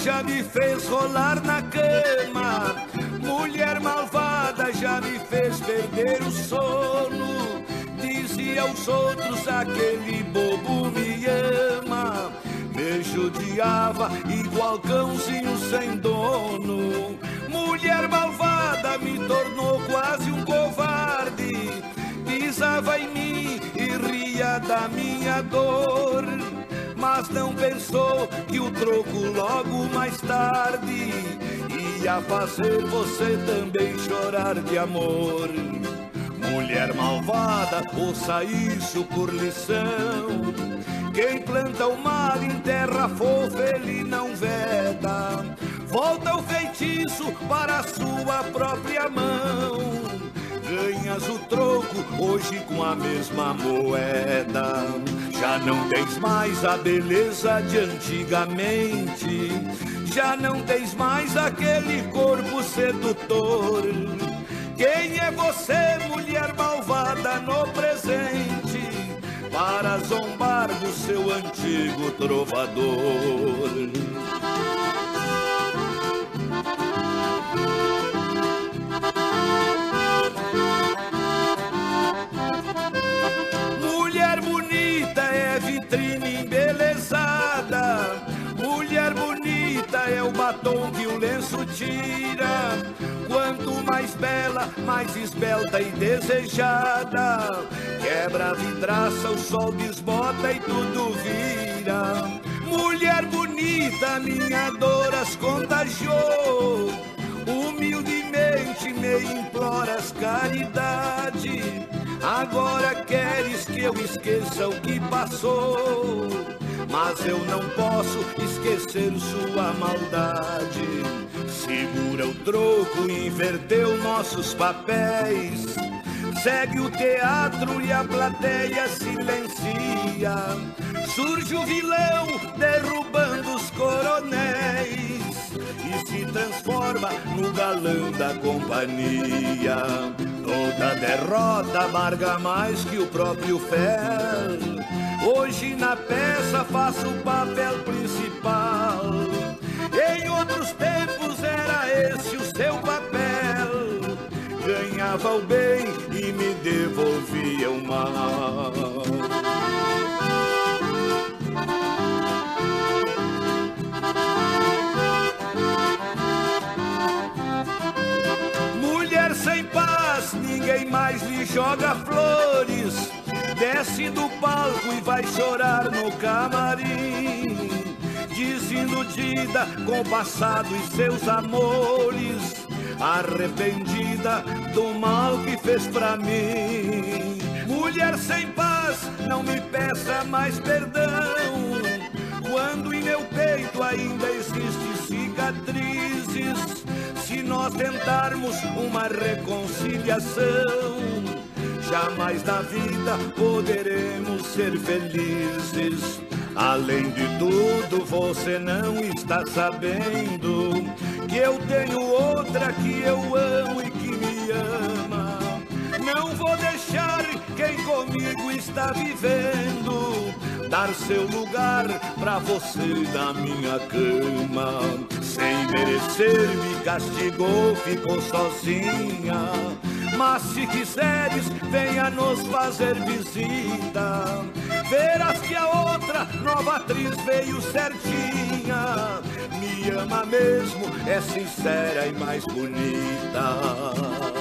fez rolar na cama. Mulher malvada já me fez perder o sono. Dizia aos outros: aquele bobo me ama. Me judiava igual cãozinho sem dono. Mulher malvada me tornou quase um covarde. Pisava em mim e ria da minha dor mas não pensou que o troco logo mais tarde ia fazer você também chorar de amor. Mulher malvada, ouça isso por lição. Quem planta o mal em terra fofa, ele não veda. Volta o feitiço para a sua própria mão. Ganhas o troco hoje com a mesma moeda. Não tens mais a beleza de antigamente. Já não tens mais aquele corpo sedutor. Quem é você, mulher malvada, no presente? Para zombar do seu antigo trovador. Batom que o lenço tira. Quanto mais bela, mais esbelta e desejada. Quebra a vidraça, o sol desbota e tudo vira. Mulher bonita, minha dor as contagiou. Humildemente me imploras caridade. Agora queres que eu esqueça o que passou. Mas eu não posso esquecer sua maldade. Segura o troco, inverteu nossos papéis. Segue o teatro e a plateia silencia. Surge o vilão derrubando os coronéis e se transforma no galã da companhia. Toda derrota amarga mais que o próprio fel. Hoje na peça faço o papel principal. Em outros tempos era esse o seu papel. Ganhava o bem e me devolvia o mal. Mulher sem paz, ninguém mais lhe joga flores. Desce do palco e vai chorar no camarim. Desiludida com o passado e seus amores. Arrependida do mal que fez pra mim. Mulher sem paz, não me peça mais perdão. Quando em meu peito ainda existem cicatrizes, se nós tentarmos uma reconciliação, jamais na vida poderemos ser felizes. Além de tudo, você não está sabendo que eu tenho outra que eu amo e que me ama. Não vou deixar quem comigo está vivendo dar seu lugar pra você na minha cama. Sem merecer, me castigou, ficou sozinha. Mas se quiseres, venha nos fazer visita. Verás que a outra nova atriz veio certinha. Me ama mesmo, é sincera e mais bonita.